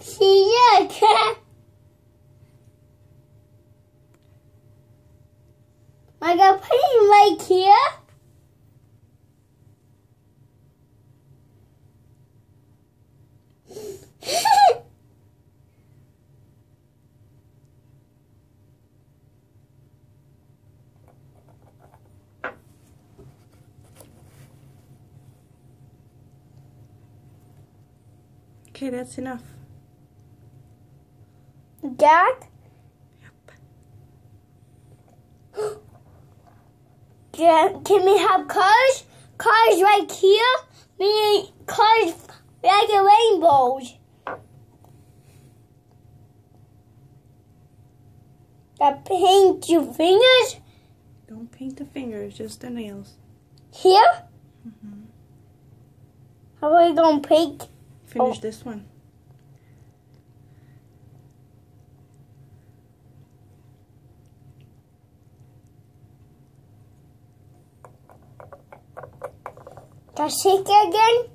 it. I got put it here. Okay, that's enough. Dad? Yep. Can, can we have cars? Cars right here? We cars like a rainbows. That paint your fingers Don't paint the fingers, just the nails. here? Mm-hmm. How are we gonna paint? Finish Oh. this one. It again?